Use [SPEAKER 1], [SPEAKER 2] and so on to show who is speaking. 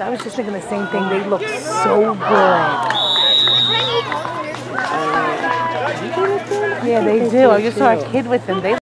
[SPEAKER 1] I was just thinking the same thing. They look so good. Yeah, they do. I just saw a kid with them. They